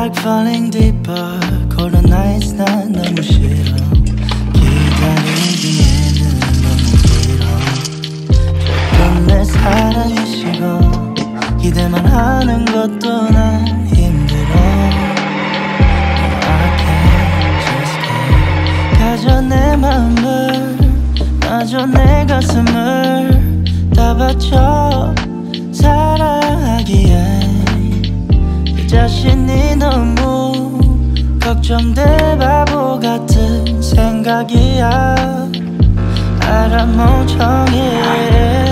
like falling deeper. Cold nights 난 너무 싫어. 기다리기에는 너무 길어. 조금 내 사랑이 식어 기대만 하는 것도 난 힘들어. I can't just can't 가져 내 마음을 마저 내 가슴을 다 바쳐 사랑하기에 이 자신이 너무 걱정돼 바보 같은 생각이야. 알아 멍청해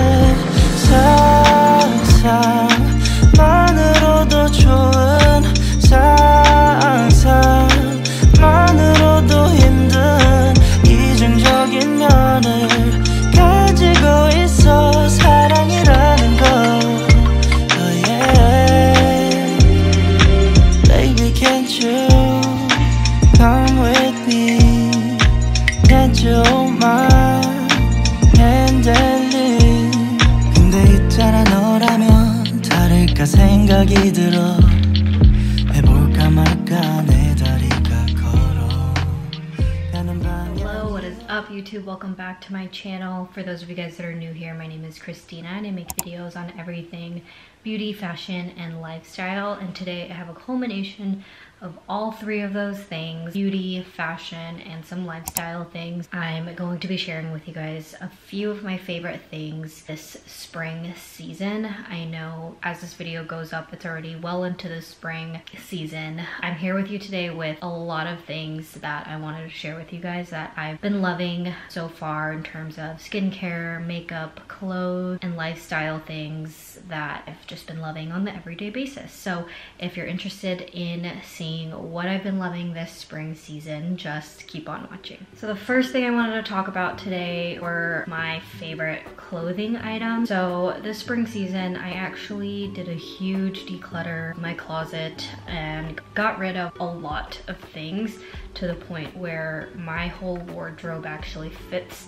YouTube? Welcome back to my channel. For those of you guys that are new here, my name is Christina and I make videos on everything beauty, fashion, and lifestyle. And today I have a culmination of all three of those things, beauty, fashion, and some lifestyle things. I'm going to be sharing with you guys a few of my favorite things this spring season. I know as this video goes up, it's already well into the spring season. I'm here with you today with a lot of things that I wanted to share with you guys that I've been loving so far in terms of skincare, makeup, clothes, and lifestyle things that I've just been loving on the everyday basis. So if you're interested in seeing what I've been loving this spring season, just keep on watching. So the first thing I wanted to talk about today were my favorite clothing items. So this spring season, I actually did a huge declutter my closet and got rid of a lot of things to the point where my whole wardrobe actually fits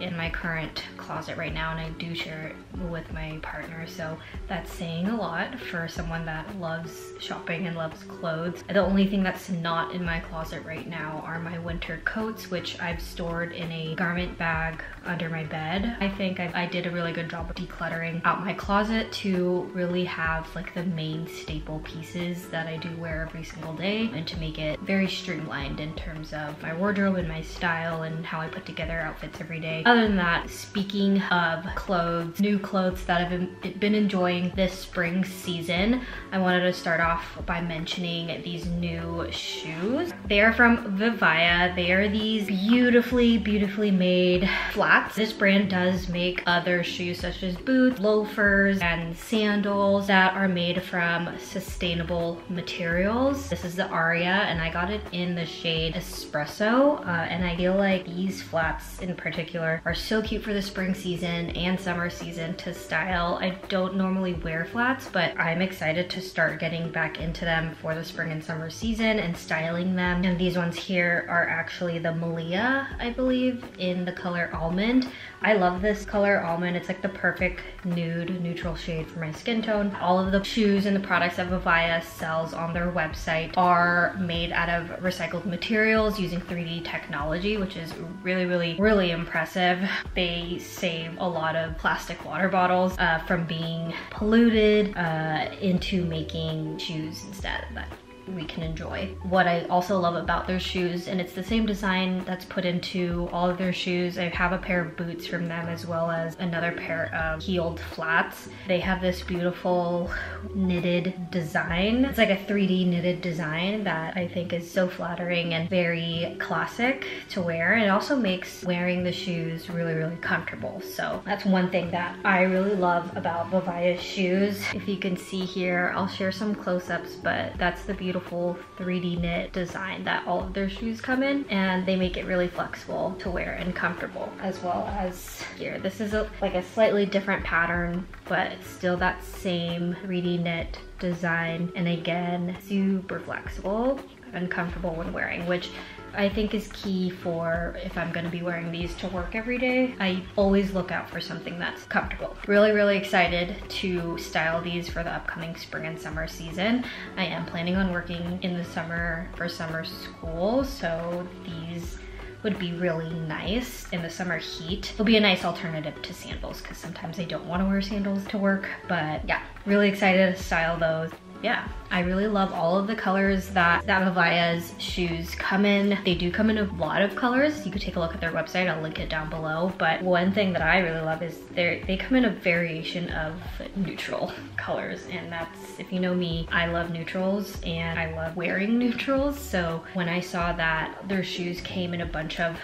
in my current closet right now and I do share it with my partner so that's saying a lot for someone that loves shopping and loves clothes. The only thing that's not in my closet right now are my winter coats which I've stored in a garment bag under my bed. I think I, I did a really good job of decluttering out my closet to really have like the main staple pieces that I do wear every single day and to make it very streamlined in terms of my wardrobe and my style and how I put together outfits every day. Other than that, speaking of clothes, new clothes that I've been, enjoying this spring season, I wanted to start off by mentioning these new shoes. They are from Vivaia. They are these beautifully, beautifully made flats. This brand does make other shoes such as boots, loafers, and sandals that are made from sustainable materials. This is the Aria and I got it in the shade Espresso uh, and I feel like these flats in particular are so cute for the spring season and summer season to style. I don't normally wear flats, but I'm excited to start getting back into them for the spring and summer season and styling them. And these ones here are actually the Melia, I believe, in the color Almond. I love this color almond. It's like the perfect nude neutral shade for my skin tone. All of the shoes and the products that Vivaia sells on their website are made out of recycled materials using 3D technology, which is really, really, really impressive. They save a lot of plastic water bottles uh, from being polluted uh, into making shoes instead. That we can enjoy. What I also love about their shoes, and it's the same design that's put into all of their shoes. I have a pair of boots from them as well as another pair of heeled flats. They have this beautiful knitted design. It's like a 3D knitted design that I think is so flattering and very classic to wear. And it also makes wearing the shoes really, really comfortable. So that's one thing that I really love about Vivaia's shoes. If you can see here, I'll share some close-ups, but that's the beautiful 3D knit design that all of their shoes come in and they make it really flexible to wear and comfortable as well as here. This is a, like a slightly different pattern, but still that same 3D knit design. And again, super flexible and comfortable when wearing, which I think is key for if I'm gonna be wearing these to work every day. I always look out for something that's comfortable. Really, really excited to style these for the upcoming spring and summer season. I am planning on working in the summer for summer school, so these would be really nice in the summer heat. It'll be a nice alternative to sandals because sometimes I don't want to wear sandals to work, but yeah, really excited to style those yeah, I really love all of the colors that, that Vivaia's shoes come in. They do come in a lot of colors. You could take a look at their website. I'll link it down below. But one thing that I really love is they come in a variation of neutral colors. And that's, if you know me, I love neutrals and I love wearing neutrals. So when I saw that their shoes came in a bunch of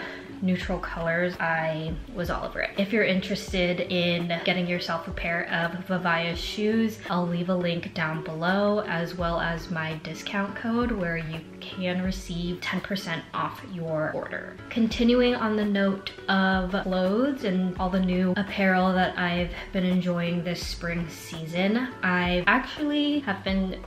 neutral colors, I was all over it. If you're interested in getting yourself a pair of Vivaia shoes, I'll leave a link down below as well as my discount code where you can receive 10% off your order. Continuing on the note of clothes and all the new apparel that I've been enjoying this spring season, I actually have been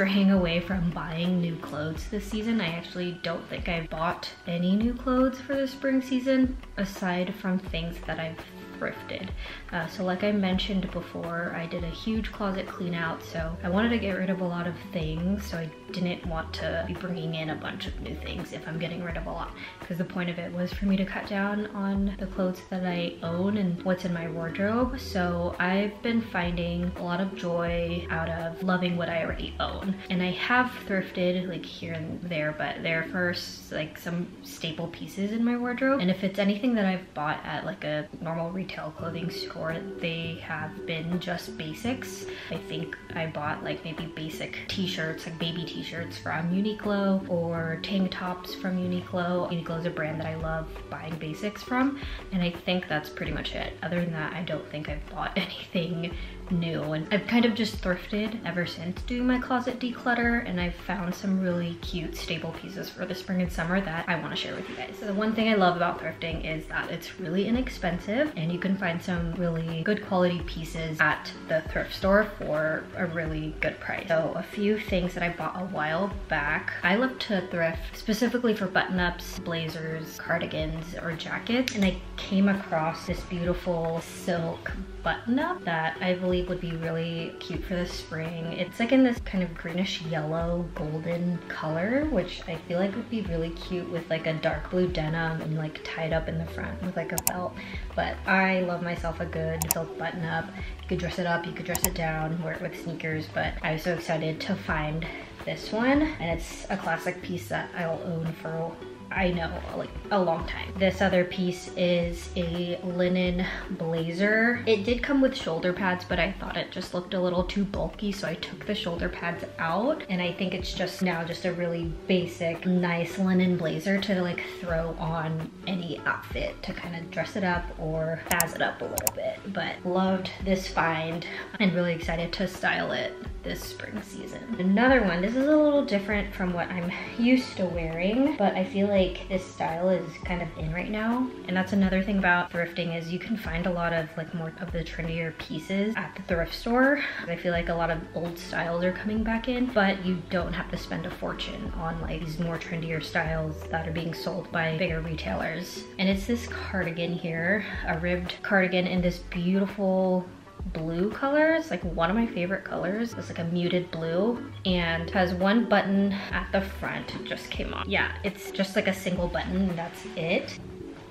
straying away from buying new clothes this season. I actually don't think I've bought any new clothes for the spring season aside from things that I've thrifted. Uh, so like I mentioned before, I did a huge closet clean out. So I wanted to get rid of a lot of things. So I didn't want to be bringing in a bunch of new things if I'm getting rid of a lot. Because the point of it was for me to cut down on the clothes that I own and what's in my wardrobe. So I've been finding a lot of joy out of loving what I already own. And I have thrifted like here and there, but they're first like some staple pieces in my wardrobe. And if it's anything that I've bought at like a normal retail clothing store, they have been just basics. I think I bought like maybe basic t-shirts, like baby t-shirts from Uniqlo or tank tops from Uniqlo. Uniqlo is a brand that I love buying basics from. And I think that's pretty much it. Other than that, I don't think I've bought anything new and I've kind of just thrifted ever since doing my closet declutter and I've found some really cute staple pieces for the spring and summer that I want to share with you guys. So the one thing I love about thrifting is that it's really inexpensive and you can find some really good quality pieces at the thrift store for a really good price. So a few things that I bought a while back. I love to thrift specifically for button-ups, blazers, cardigans, or jackets and I came across this beautiful silk button up that I believe would be really cute for the spring. It's like in this kind of greenish yellow golden color, which I feel like would be really cute with like a dark blue denim and like tied up in the front with like a belt. But I love myself a good silk button up. You could dress it up, you could dress it down, wear it with sneakers, but I was so excited to find this one and it's a classic piece that I'll own for I know, like a long time. This other piece is a linen blazer. It did come with shoulder pads, but I thought it just looked a little too bulky, so I took the shoulder pads out. And I think it's just now just a really basic, nice linen blazer to like throw on any outfit to kind of dress it up or fazz it up a little bit. But loved this find and really excited to style it this spring season. Another one, this is a little different from what I'm used to wearing, but I feel like this style is kind of in right now. And that's another thing about thrifting is you can find a lot of like more of the trendier pieces at the thrift store. I feel like a lot of old styles are coming back in, but you don't have to spend a fortune on like these more trendier styles that are being sold by bigger retailers. And it's this cardigan here, a ribbed cardigan in this beautiful blue colors, like one of my favorite colors. It's like a muted blue and has one button at the front, just came off. Yeah, it's just like a single button that's it.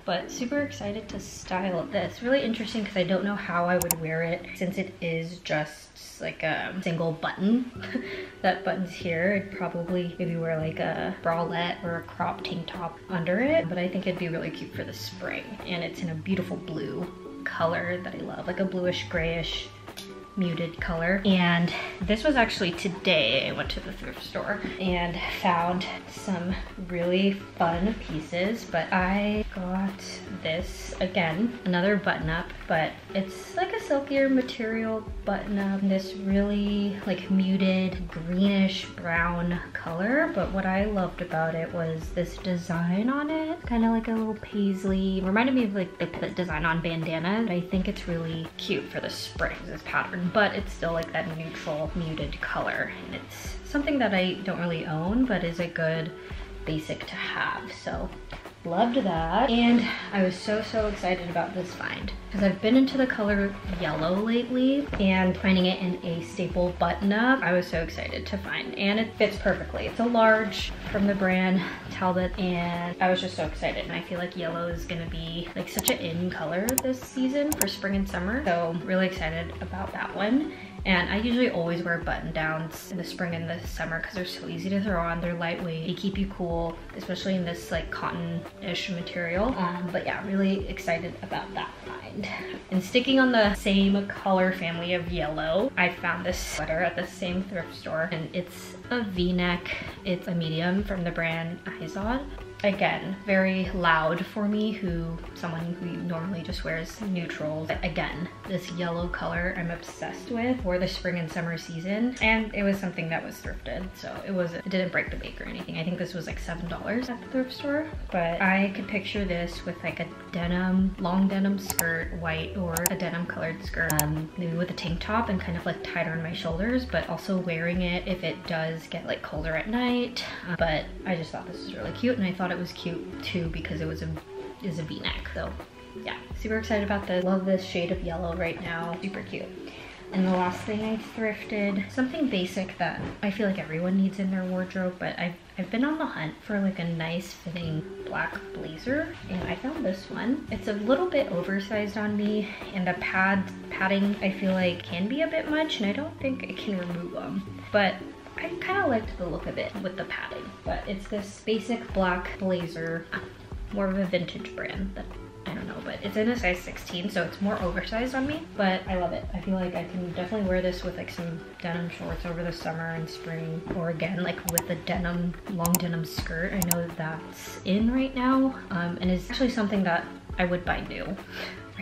But super excited to style this. Really interesting because I don't know how I would wear it since it is just like a single button that buttons here. I'd probably maybe wear like a bralette or a crop tank top under it. But I think it'd be really cute for the spring. And it's in a beautiful blue color that I love, like a bluish grayish muted color. And this was actually today I went to the thrift store and found some really fun pieces, but I got this again, another button up, but it's like a silkier material button up, this really like muted greenish brown color. But what I loved about it was this design on it, kind of like a little paisley, reminded me of like the design on bandana. I think it's really cute for the spring, this pattern but it's still like that neutral muted color. And it's something that I don't really own, but is a good basic to have. So loved that. And I was so, so excited about this find because I've been into the color yellow lately and finding it in a staple button up. I was so excited to find and it fits perfectly. It's a large from the brand Talbot and I was just so excited. And I feel like yellow is gonna be like such an in color this season for spring and summer. So really excited about that one. And I usually always wear button downs in the spring and the summer because they're so easy to throw on. They're lightweight, they keep you cool, especially in this like cotton-ish material. Um, but yeah, really excited about that find. And sticking on the same color family of yellow, I found this sweater at the same thrift store and it's a v-neck. It's a medium from the brand Izod again very loud for me who someone who normally just wears neutrals. But again this yellow color i'm obsessed with for the spring and summer season and it was something that was thrifted so it was it didn't break the bank or anything. I think this was like seven dollars at the thrift store but i could picture this with like a denim long denim skirt white or a denim colored skirt um, maybe with a tank top and kind of like tighter on my shoulders but also wearing it if it does get like colder at night. But i just thought this was really cute and i thought thought it was cute too because it was a is a v-neck. So yeah, super excited about this. Love this shade of yellow right now. Super cute. And the last thing I thrifted, something basic that I feel like everyone needs in their wardrobe, but I've, I've been on the hunt for like a nice fitting black blazer and I found this one. It's a little bit oversized on me and the pad padding I feel like can be a bit much and I don't think I can remove them. But I kind of liked the look of it with the padding, but it's this basic black blazer, more of a vintage brand that I don't know, but it's in a size 16, so it's more oversized on me, but I love it. I feel like I can definitely wear this with like some denim shorts over the summer and spring, or again, like with a denim, long denim skirt. I know that that's in right now, um, and it's actually something that I would buy new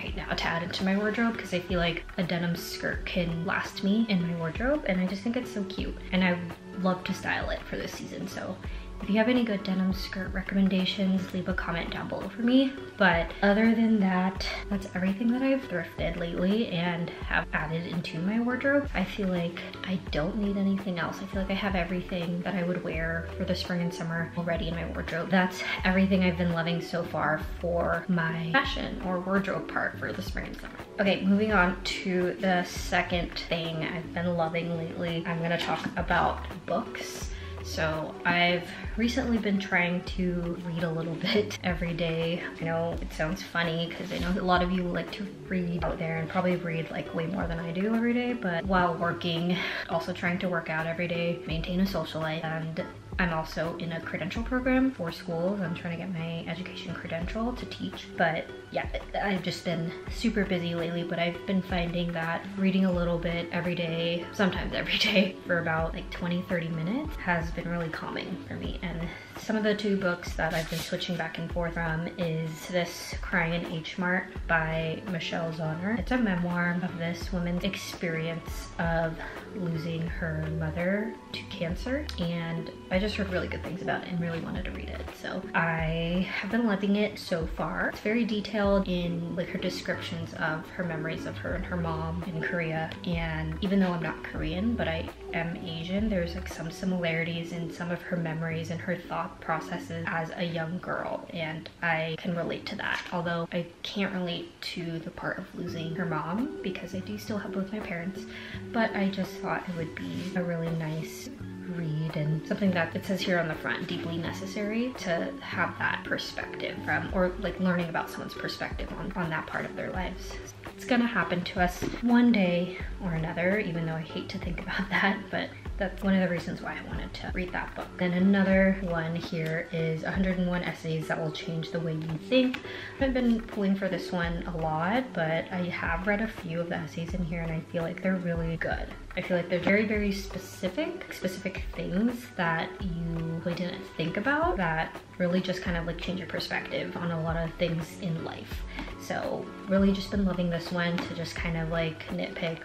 right now to add into my wardrobe because I feel like a denim skirt can last me in my wardrobe and I just think it's so cute and I love to style it for this season so if you have any good denim skirt recommendations, leave a comment down below for me. But other than that, that's everything that I've thrifted lately and have added into my wardrobe. I feel like I don't need anything else. I feel like I have everything that I would wear for the spring and summer already in my wardrobe. That's everything I've been loving so far for my fashion or wardrobe part for the spring and summer. Okay, moving on to the second thing I've been loving lately. I'm gonna talk about books. So I've recently been trying to read a little bit every day. I know it sounds funny because I know a lot of you like to read out there and probably read like way more than I do every day, but while working, also trying to work out every day, maintain a social life, and I'm also in a credential program for schools. I'm trying to get my education credential to teach. But yeah, I've just been super busy lately, but I've been finding that reading a little bit every day, sometimes every day, for about like 20, 30 minutes has been really calming for me. And some of the two books that I've been switching back and forth from is this Crying in H Mart by Michelle Zauner. It's a memoir of this woman's experience of losing her mother to cancer and I just heard really good things about it and really wanted to read it. So I have been loving it so far. It's very detailed in like her descriptions of her memories of her and her mom in Korea and even though I'm not Korean but I am Asian there's like some similarities in some of her memories and her thought processes as a young girl and I can relate to that. Although I can't relate to the part of losing her mom because I do still have both my parents but I just thought it would be a really nice read and something that it says here on the front deeply necessary to have that perspective from or like learning about someone's perspective on, on that part of their lives. It's gonna happen to us one day or another even though i hate to think about that but that's one of the reasons why I wanted to read that book. Then another one here is 101 essays that will change the way you think. I've been pulling for this one a lot, but I have read a few of the essays in here and I feel like they're really good. I feel like they're very, very specific, specific things that you really didn't think about that really just kind of like change your perspective on a lot of things in life. So really just been loving this one to just kind of like nitpick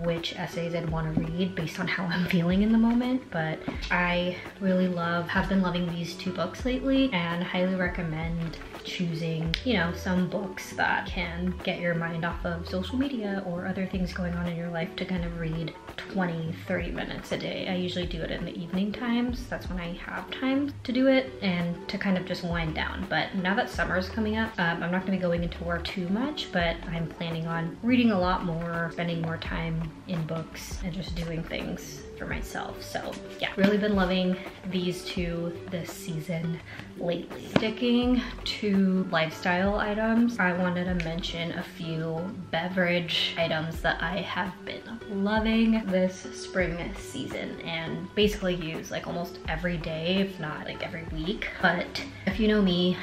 which essays I'd want to read based on how I'm feeling in the moment, but I really love, have been loving these two books lately and highly recommend choosing, you know, some books that can get your mind off of social media or other things going on in your life to kind of read 20, 30 minutes a day. I usually do it in the evening times. That's when I have time to do it and to kind of just wind down. But now that summer is coming up, um, I'm not gonna be going into work too much, but I'm planning on reading a lot more, spending more time in books and just doing things for myself. So yeah, really been loving these two this season lately. Sticking to lifestyle items, I wanted to mention a few beverage items that I have been loving this spring season and basically use like almost every day, if not like every week. But if you know me,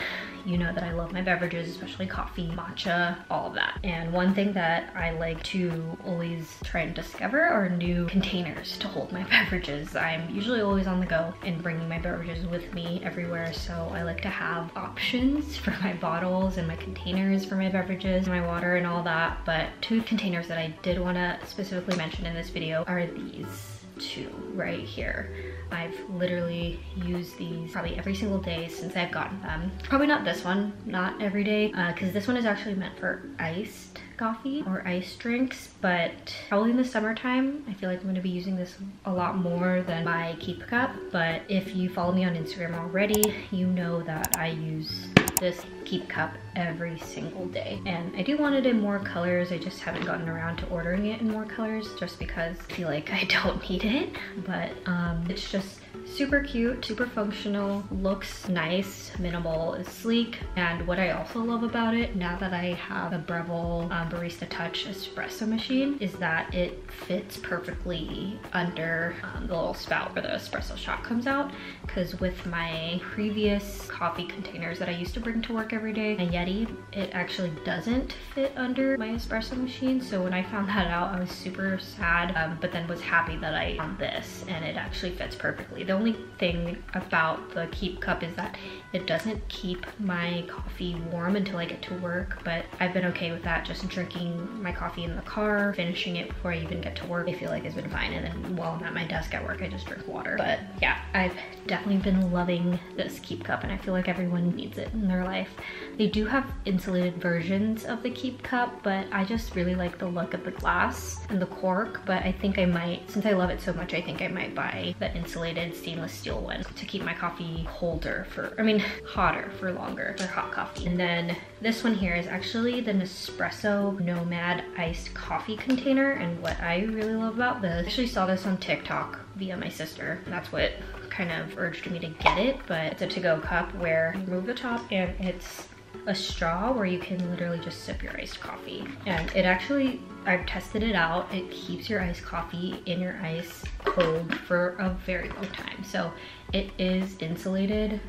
you know that I love my beverages, especially coffee, matcha, all of that. And one thing that I like to always try and discover are new containers to hold my beverages. I'm usually always on the go and bringing my beverages with me everywhere. So I like to have options for my bottles and my containers for my beverages, my water and all that. But two containers that I did want to specifically mention in this video are these two right here. I've literally used these probably every single day since I've gotten them. Probably not this one, not every day, because uh, this one is actually meant for iced coffee or ice drinks, but probably in the summertime, I feel like I'm gonna be using this a lot more than my Keep Cup. But if you follow me on Instagram already, you know that I use this Keep Cup every single day. And I do want it in more colors. I just haven't gotten around to ordering it in more colors just because I feel like I don't need it. But um, it's just super cute, super functional, looks nice, minimal, is sleek. And what I also love about it, now that I have a Breville um, Barista Touch espresso machine, is that it fits perfectly under um, the little spout where the espresso shot comes out. Because with my previous coffee containers that I used to bring to work every day, a Yeti, it actually doesn't fit under my espresso machine. So when I found that out, I was super sad, um, but then was happy that I found this and it actually fits perfectly. The only thing about the Keep Cup is that it doesn't keep my coffee warm until I get to work, but I've been okay with that. Just drinking my coffee in the car, finishing it before I even get to work, I feel like it's been fine. And then while I'm at my desk at work, I just drink water. But yeah, I've definitely been loving this Keep Cup and I feel like everyone needs it in their life. They do have insulated versions of the Keep Cup, but I just really like the look of the glass and the cork, but I think I might, since I love it so much, I think I might buy the insulated stainless steel one to keep my coffee colder for, I mean, hotter for longer for hot coffee. And then this one here is actually the Nespresso Nomad iced coffee container. And what I really love about this, I actually saw this on TikTok via my sister. That's what kind of urged me to get it, but it's a to-go cup where you remove the top and it's a straw where you can literally just sip your iced coffee. And it actually, I've tested it out. It keeps your iced coffee in your ice cold for a very long time. So it is insulated,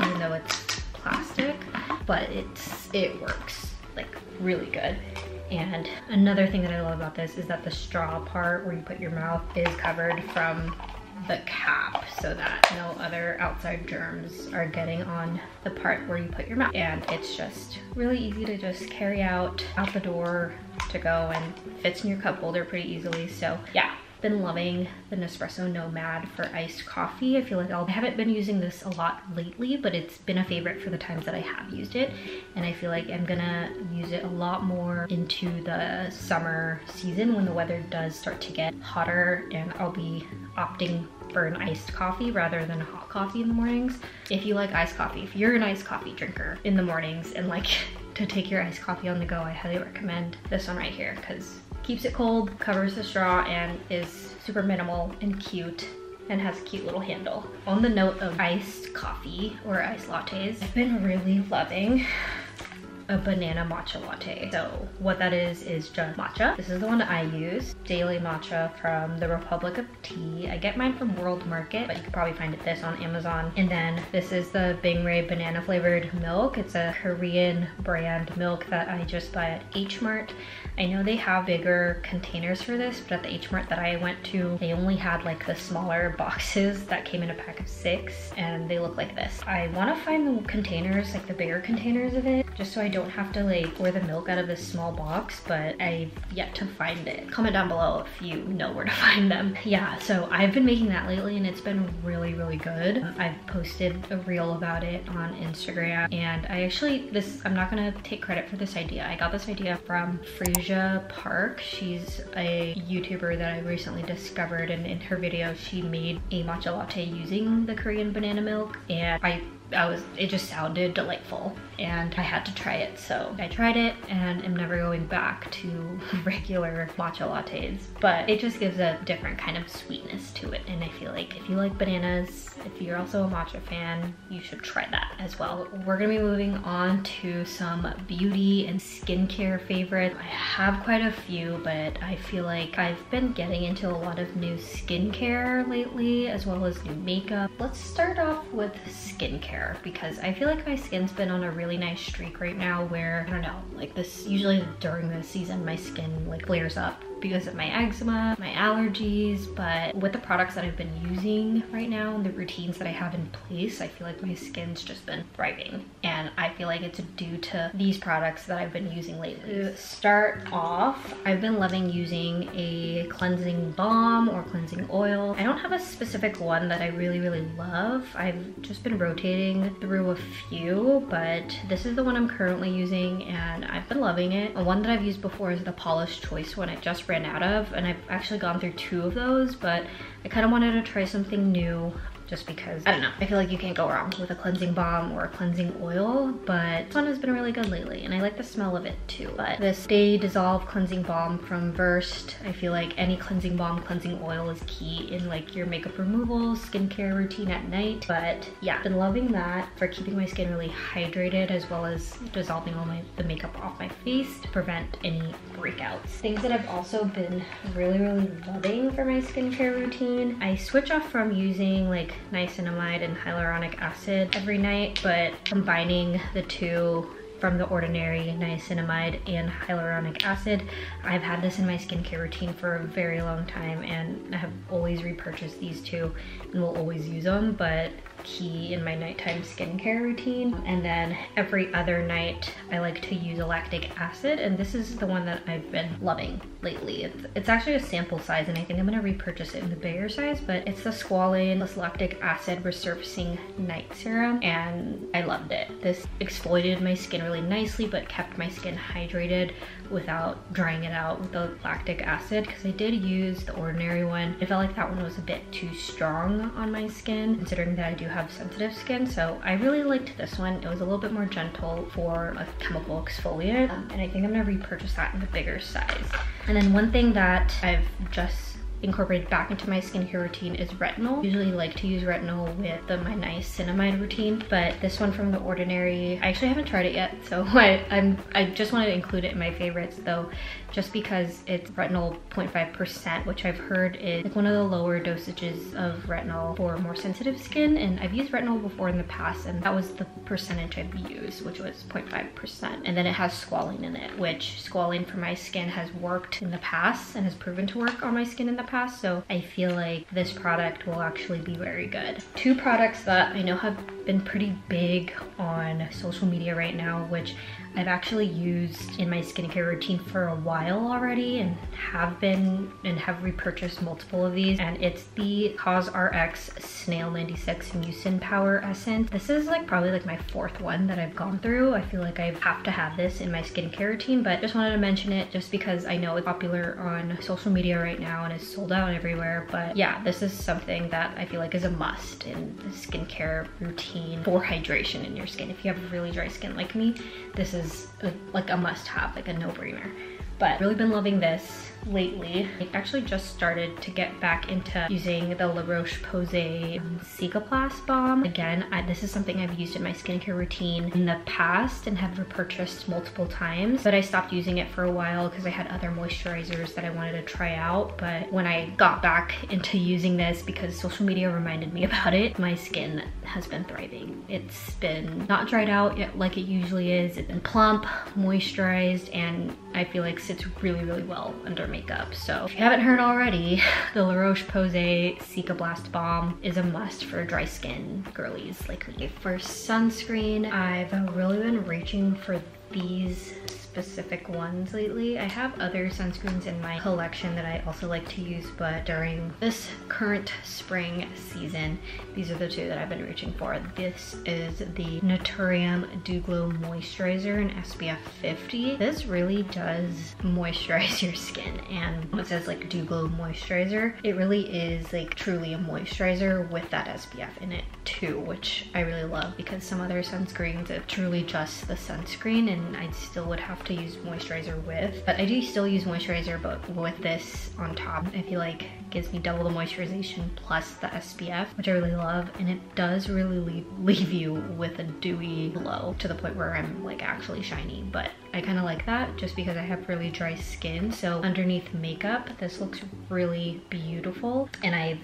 even though it's plastic, but it's it works like really good. And another thing that I love about this is that the straw part where you put your mouth is covered from the cap so that no other outside germs are getting on the part where you put your mouth. And it's just really easy to just carry out out the door to go and fits in your cup holder pretty easily. So yeah, been loving the Nespresso Nomad for iced coffee. I feel like I'll, I haven't been using this a lot lately, but it's been a favorite for the times that I have used it. And I feel like I'm gonna use it a lot more into the summer season when the weather does start to get hotter and I'll be opting for an iced coffee rather than a hot coffee in the mornings. If you like iced coffee, if you're an iced coffee drinker in the mornings and like to take your iced coffee on the go, I highly recommend this one right here because keeps it cold, covers the straw, and is super minimal and cute and has a cute little handle. On the note of iced coffee or iced lattes, I've been really loving a banana matcha latte. So what that is, is just matcha. This is the one I use. Daily matcha from the Republic of Tea. I get mine from World Market, but you can probably find it this on Amazon. And then this is the Binggrae banana flavored milk. It's a Korean brand milk that I just buy at H Mart. I know they have bigger containers for this, but at the H Mart that I went to, they only had like the smaller boxes that came in a pack of six and they look like this. I wanna find the containers, like the bigger containers of it, just so I don't have to like pour the milk out of this small box, but I've yet to find it. Comment down below if you know where to find them. Yeah, so I've been making that lately and it's been really, really good. I've posted a reel about it on Instagram and I actually, this, I'm not gonna take credit for this idea. I got this idea from Park. She's a YouTuber that I recently discovered and in her video she made a matcha latte using the Korean banana milk and I I was, it just sounded delightful and I had to try it. So I tried it and am never going back to regular matcha lattes, but it just gives a different kind of sweetness to it. And I feel like if you like bananas, if you're also a matcha fan, you should try that as well. We're gonna be moving on to some beauty and skincare favorites. I have quite a few, but I feel like I've been getting into a lot of new skincare lately, as well as new makeup. Let's start off with skincare because I feel like my skin's been on a really nice streak right now where, I don't know, like this, usually during the season, my skin like flares up because of my eczema, my allergies, but with the products that I've been using right now and the routines that I have in place, I feel like my skin's just been thriving. And I feel like it's due to these products that I've been using lately. To start off, I've been loving using a cleansing balm or cleansing oil. I don't have a specific one that I really, really love. I've just been rotating through a few, but this is the one I'm currently using and loving it. And one that I've used before is the Paula's Choice one. I just ran out of and I've actually gone through two of those but I kind of wanted to try something new just because, I don't know, I feel like you can't go wrong with a cleansing balm or a cleansing oil, but this one has been really good lately and I like the smell of it too. But this Day Dissolve Cleansing Balm from Versed, I feel like any cleansing balm, cleansing oil is key in like your makeup removal, skincare routine at night. But yeah, been loving that for keeping my skin really hydrated as well as dissolving all my the makeup off my face to prevent any breakouts. Things that I've also been really, really loving for my skincare routine, I switch off from using like niacinamide and hyaluronic acid every night, but combining the two from the ordinary niacinamide and hyaluronic acid. I've had this in my skincare routine for a very long time and I have always repurchased these two and will always use them, but key in my nighttime skincare routine. And then every other night, I like to use a lactic acid. And this is the one that I've been loving lately. It's, it's actually a sample size and I think I'm gonna repurchase it in the bigger size, but it's the Squalane plus lactic acid resurfacing night serum and I loved it. This exfoliated my skin really nicely, but kept my skin hydrated without drying it out with the lactic acid because I did use the ordinary one. I felt like that one was a bit too strong on my skin considering that I do have sensitive skin. So I really liked this one. It was a little bit more gentle for a chemical exfoliant. Um, and I think I'm gonna repurchase that in the bigger size. And then one thing that I've just incorporated back into my skincare routine is retinol. Usually like to use retinol with the my niacinamide routine, but this one from The Ordinary, I actually haven't tried it yet, so I, I'm, I just wanted to include it in my favorites though, just because it's retinol 0.5%, which I've heard is like one of the lower dosages of retinol for more sensitive skin, and I've used retinol before in the past, and that was the percentage I've used, which was 0.5%. And then it has squalane in it, which squalane for my skin has worked in the past and has proven to work on my skin in the past, so I feel like this product will actually be very good. Two products that I know have been pretty big on social media right now, which I've actually used in my skincare routine for a while already and have been and have repurchased multiple of these and it's the COSRX Snail 96 Mucin Power Essence. This is like probably like my fourth one that I've gone through. I feel like I have to have this in my skincare routine but just wanted to mention it just because I know it's popular on social media right now and is sold out everywhere but yeah this is something that I feel like is a must in the skincare routine for hydration in your skin. If you have really dry skin like me this is is like a must have, like a no brainer. But really been loving this lately. I actually just started to get back into using the La Roche-Posay Cicaplast Balm. Again, I, this is something I've used in my skincare routine in the past and have repurchased multiple times, but I stopped using it for a while because I had other moisturizers that I wanted to try out. But when I got back into using this because social media reminded me about it, my skin has been thriving. It's been not dried out yet like it usually is. It's been plump, moisturized, and I feel like sits really, really well under makeup. So if you haven't heard already, the La Roche-Posay Cicaplast Balm is a must for dry skin girlies like me. For sunscreen, I've really been reaching for these specific ones lately. I have other sunscreens in my collection that I also like to use, but during this current spring season, these are the two that I've been reaching for. This is the Naturium Dew Glow Moisturizer in SPF 50. This really does moisturize your skin and it says like Dew Glow Moisturizer. It really is like truly a moisturizer with that SPF in it too, which I really love because some other sunscreens, it's truly just the sunscreen and I still would have to use moisturizer with. But I do still use moisturizer, but with this on top, I feel like gives me double the moisturization plus the SPF, which I really love. And it does really leave, leave you with a dewy glow to the point where I'm like actually shiny. But I kind of like that just because I have really dry skin. So underneath makeup, this looks really beautiful. And I've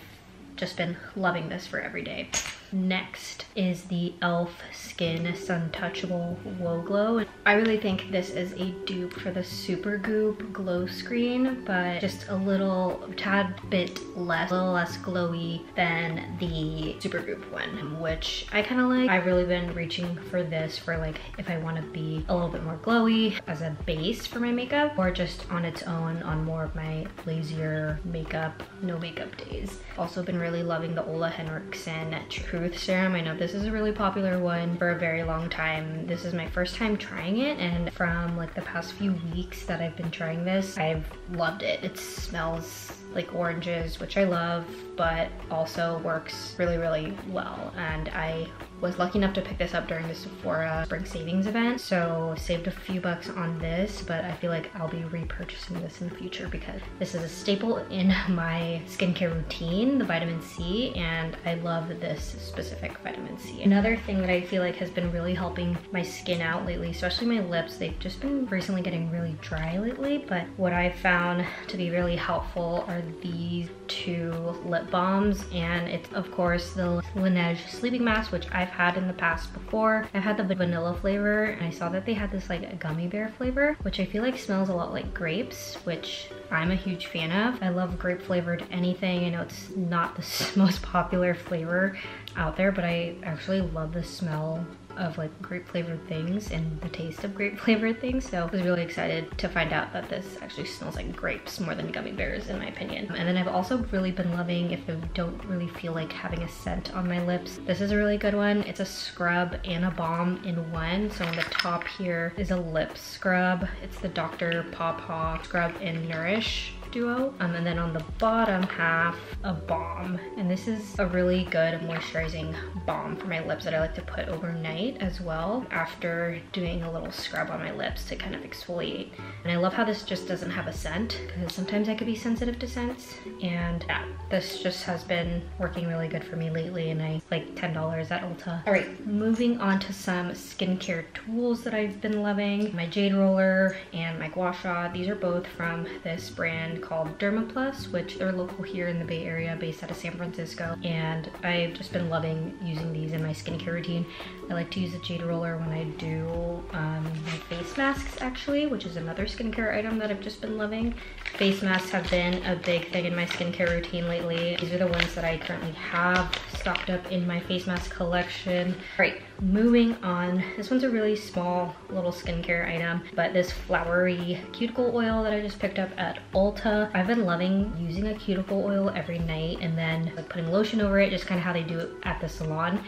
just been loving this for every day. Next is the e.l.f. Skin Sun Touchable Whoa Glow. I really think this is a dupe for the Supergoop Glow Screen, but just a little tad bit less, a little less glowy than the Supergoop one, which I kind of like. I've really been reaching for this for like if I want to be a little bit more glowy as a base for my makeup or just on its own on more of my lazier makeup, no makeup days. Also been really loving the Ole Henriksen True Truth Serum. I know this is a really popular one for a very long time. This is my first time trying it and from like the past few weeks that I've been trying this, I've loved it. It smells like oranges, which I love, but also works really, really well. And I was lucky enough to pick this up during the Sephora spring savings event. So saved a few bucks on this, but I feel like I'll be repurchasing this in the future because this is a staple in my skincare routine, the vitamin C, and I love this specific vitamin C. Another thing that I feel like has been really helping my skin out lately, especially my lips, they've just been recently getting really dry lately, but what I found to be really helpful are these two lip balms, and it's of course the Laneige Sleeping Mask, which I've had in the past before. I've had the vanilla flavor, and I saw that they had this like gummy bear flavor, which I feel like smells a lot like grapes, which I'm a huge fan of. I love grape flavored anything. I know it's not the most popular flavor out there, but I actually love the smell of like grape flavored things and the taste of grape flavored things. So I was really excited to find out that this actually smells like grapes more than gummy bears in my opinion. And then I've also really been loving if I don't really feel like having a scent on my lips. This is a really good one. It's a scrub and a balm in one. So on the top here is a lip scrub. It's the Dr. Pawpaw Scrub and Nourish duo. Um, and then on the bottom half, a balm. And this is a really good moisturizing balm for my lips that I like to put overnight as well after doing a little scrub on my lips to kind of exfoliate. And I love how this just doesn't have a scent because sometimes I could be sensitive to scents. And yeah, this just has been working really good for me lately and I like $10 at Ulta. All right, moving on to some skincare tools that I've been loving. My Jade Roller and my Gua Sha. These are both from this brand called Dermaplus, which they're local here in the Bay Area, based out of San Francisco. And I've just been loving using these in my skincare routine. I like to use a Jade Roller when I do um, my face masks, actually, which is another skincare item that I've just been loving. Face masks have been a big thing in my skincare routine lately. These are the ones that I currently have stocked up in my face mask collection. All right, moving on. This one's a really small little skincare item, but this flowery cuticle oil that I just picked up at Ulta. I've been loving using a cuticle oil every night and then like putting lotion over it, just kind of how they do it at the salon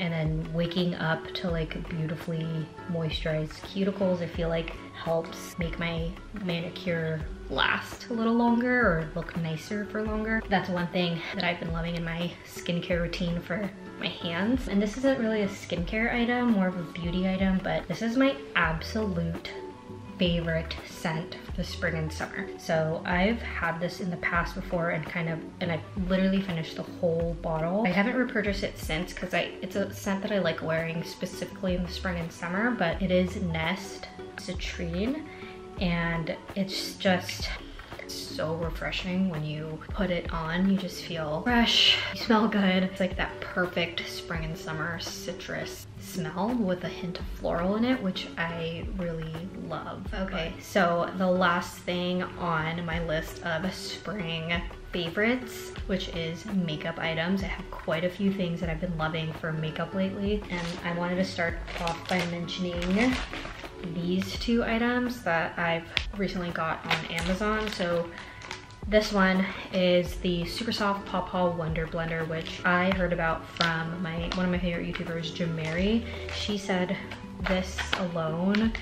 and then waking up to like beautifully moisturized cuticles I feel like helps make my manicure last a little longer or look nicer for longer. That's one thing that I've been loving in my skincare routine for my hands. And this isn't really a skincare item, more of a beauty item, but this is my absolute favorite scent for the spring and summer. So I've had this in the past before and kind of, and I literally finished the whole bottle. I haven't repurchased it since because I it's a scent that I like wearing specifically in the spring and summer, but it is Nest Citrine and it's just so refreshing when you put it on. You just feel fresh, you smell good. It's like that perfect spring and summer citrus smell with a hint of floral in it, which I really love. Okay, so the last thing on my list of spring favorites, which is makeup items. I have quite a few things that I've been loving for makeup lately, and I wanted to start off by mentioning these two items that I've recently got on Amazon. So this one is the Super Soft Paw Paw Wonder Blender, which I heard about from my one of my favorite YouTubers, Jamari. She said this alone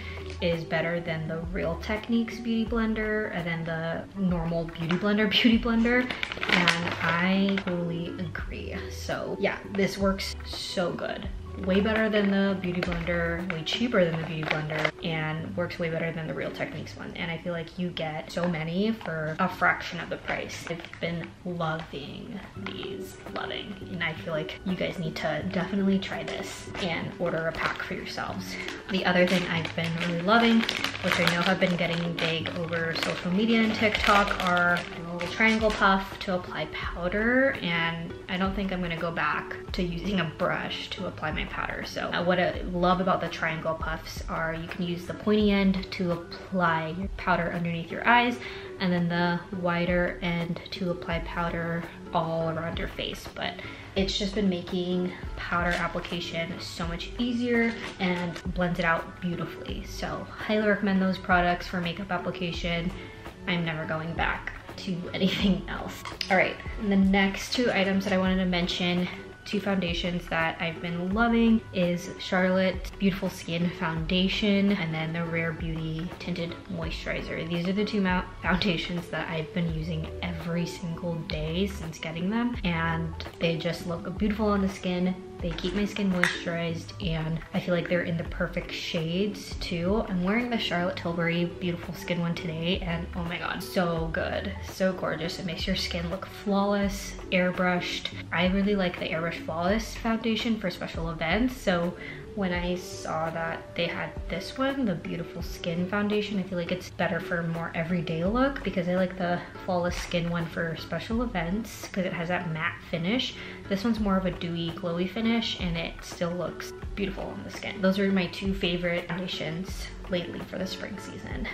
is better than the Real Techniques Beauty Blender uh, and then the normal Beauty Blender Beauty Blender. And I totally agree. So yeah, this works so good way better than the Beauty Blender, way cheaper than the Beauty Blender, and works way better than the Real Techniques one. And I feel like you get so many for a fraction of the price. I've been loving these, loving. And I feel like you guys need to definitely try this and order a pack for yourselves. The other thing I've been really loving, which I know have been getting big over social media and TikTok, are triangle puff to apply powder and I don't think I'm gonna go back to using a brush to apply my powder. So uh, what I love about the triangle puffs are you can use the pointy end to apply powder underneath your eyes and then the wider end to apply powder all around your face. But it's just been making powder application so much easier and blends it out beautifully. So highly recommend those products for makeup application. I'm never going back to anything else. All right, the next two items that I wanted to mention two foundations that I've been loving is Charlotte Beautiful Skin Foundation and then the Rare Beauty Tinted Moisturizer. These are the two foundations that I've been using every single day since getting them and they just look beautiful on the skin they keep my skin moisturized and I feel like they're in the perfect shades too. I'm wearing the Charlotte Tilbury Beautiful Skin one today and oh my god, so good. So gorgeous. It makes your skin look flawless, airbrushed. I really like the Airbrush Flawless foundation for special events. So when I saw that they had this one, the Beautiful Skin Foundation, I feel like it's better for a more everyday look because I like the Flawless Skin one for special events because it has that matte finish. This one's more of a dewy, glowy finish and it still looks beautiful on the skin. Those are my two favorite foundations lately for the spring season.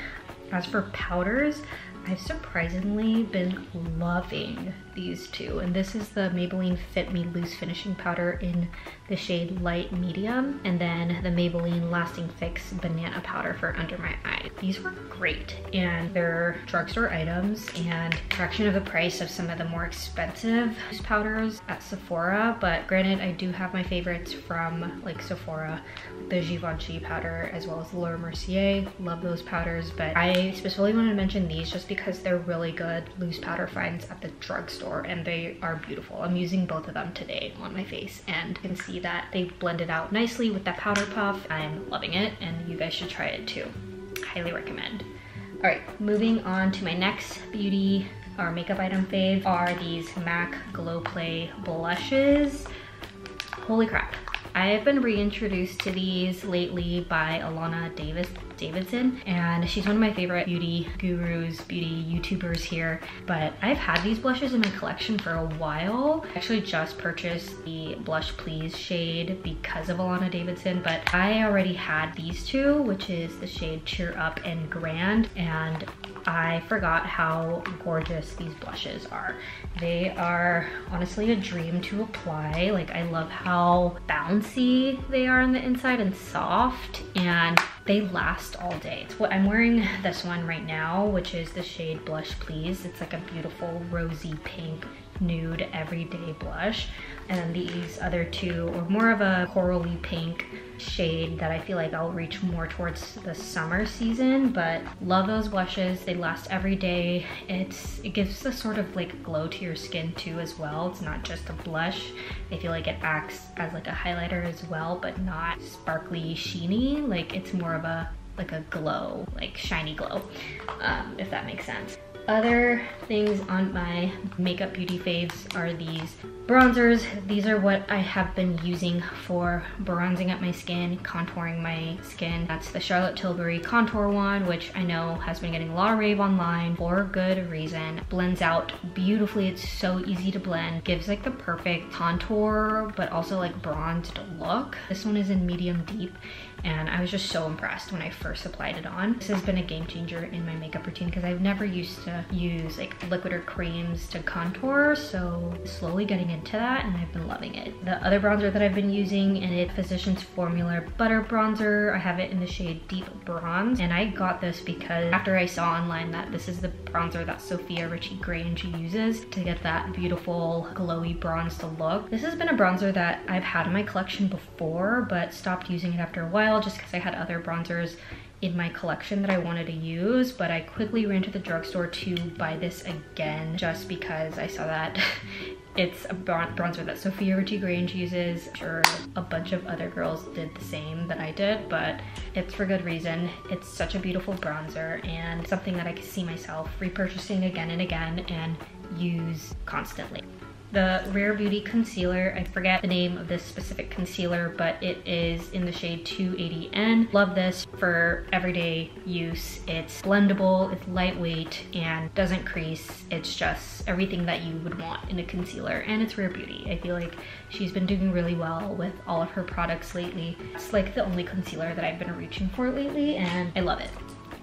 As for powders, I've surprisingly been loving these two. And this is the Maybelline Fit Me Loose Finishing Powder in the shade Light Medium. And then the Maybelline Lasting Fix Banana Powder for under my eyes. These were great and they're drugstore items and fraction of the price of some of the more expensive powders at Sephora. But granted, I do have my favorites from like Sephora, the Givenchy powder as well as Laura Mercier. Love those powders, but I specifically wanted to mention these just because they're really good loose powder finds at the drugstore and they are beautiful. I'm using both of them today on my face and you can see that they blended out nicely with that powder puff. I'm loving it and you guys should try it too. Highly recommend. All right, moving on to my next beauty or makeup item fave are these MAC Glow Play blushes. Holy crap. I have been reintroduced to these lately by Alana Davis Davidson and she's one of my favorite beauty gurus, beauty YouTubers here. But I've had these blushes in my collection for a while. I actually just purchased the Blush Please shade because of Alana Davidson, but I already had these two, which is the shade Cheer Up and Grand. And I forgot how gorgeous these blushes are. They are honestly a dream to apply. Like I love how bouncy they are on the inside and soft and they last all day. It's what I'm wearing this one right now, which is the shade Blush Please. It's like a beautiful rosy pink nude everyday blush. And then these other two are more of a corally pink shade that I feel like I'll reach more towards the summer season, but love those blushes. They last every day. It's It gives a sort of like glow to your skin too as well. It's not just a blush. I feel like it acts as like a highlighter as well, but not sparkly sheeny. Like it's more of a like a glow, like shiny glow, um, if that makes sense. Other things on my makeup beauty faves are these bronzers. These are what I have been using for bronzing up my skin, contouring my skin. That's the Charlotte Tilbury contour one, which I know has been getting a lot of rave online for good reason. Blends out beautifully. It's so easy to blend. Gives like the perfect contour, but also like bronzed look. This one is in medium deep and I was just so impressed when I first applied it on. This has been a game changer in my makeup routine because I've never used to use like liquid or creams to contour, so slowly getting into that and I've been loving it. The other bronzer that I've been using and it Physicians Formula Butter Bronzer. I have it in the shade Deep Bronze and I got this because after I saw online that this is the bronzer that Sofia Richie Grainge uses to get that beautiful glowy bronzed look. This has been a bronzer that I've had in my collection before but stopped using it after a while just because I had other bronzers in my collection that I wanted to use, but I quickly ran to the drugstore to buy this again just because I saw that it's a bronzer that Sofia Richie Grainge uses. I'm sure a bunch of other girls did the same that I did, but it's for good reason. It's such a beautiful bronzer and something that I can see myself repurchasing again and again and use constantly the Rare Beauty concealer. I forget the name of this specific concealer, but it is in the shade 280N. Love this for everyday use. It's blendable, it's lightweight, and doesn't crease. It's just everything that you would want in a concealer, and it's Rare Beauty. I feel like she's been doing really well with all of her products lately. It's like the only concealer that I've been reaching for lately, and I love it.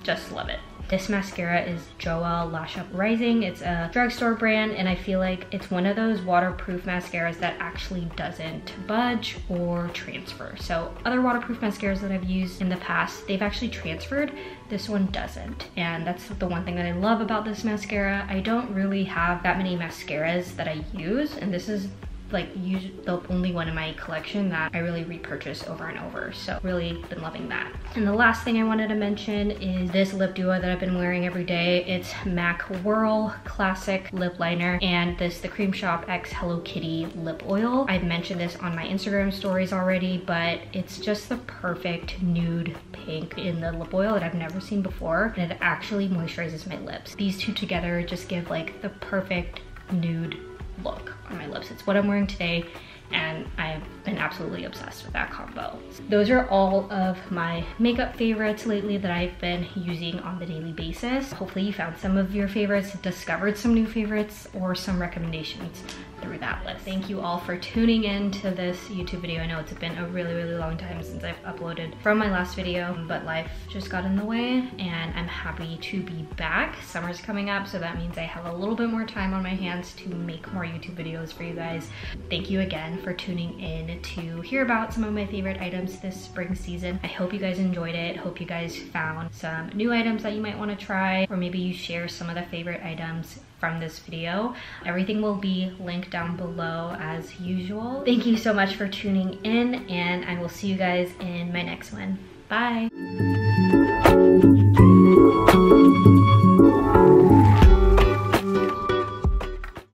Just love it. This mascara is Joelle Lash Up Rising. It's a drugstore brand and I feel like it's one of those waterproof mascaras that actually doesn't budge or transfer. So other waterproof mascaras that I've used in the past, they've actually transferred. This one doesn't. And that's the one thing that I love about this mascara. I don't really have that many mascaras that I use and this is like the only one in my collection that I really repurchase over and over. So really been loving that. And the last thing I wanted to mention is this lip duo that I've been wearing every day. It's MAC Whirl Classic Lip Liner and this the Crème Shop X Hello Kitty Lip Oil. I've mentioned this on my Instagram stories already, but it's just the perfect nude pink in the lip oil that I've never seen before. And it actually moisturizes my lips. These two together just give like the perfect nude look on my lips. It's what I'm wearing today and I've been absolutely obsessed with that combo. Those are all of my makeup favorites lately that I've been using on the daily basis. Hopefully you found some of your favorites, discovered some new favorites, or some recommendations through that list. Thank you all for tuning in to this YouTube video. I know it's been a really, really long time since I've uploaded from my last video, but life just got in the way and I'm happy to be back. Summer's coming up, so that means I have a little bit more time on my hands to make more YouTube videos for you guys. Thank you again for tuning in to hear about some of my favorite items this spring season. I hope you guys enjoyed it. Hope you guys found some new items that you might want to try, or maybe you share some of the favorite items from this video. Everything will be linked down below as usual. Thank you so much for tuning in and I will see you guys in my next one. Bye!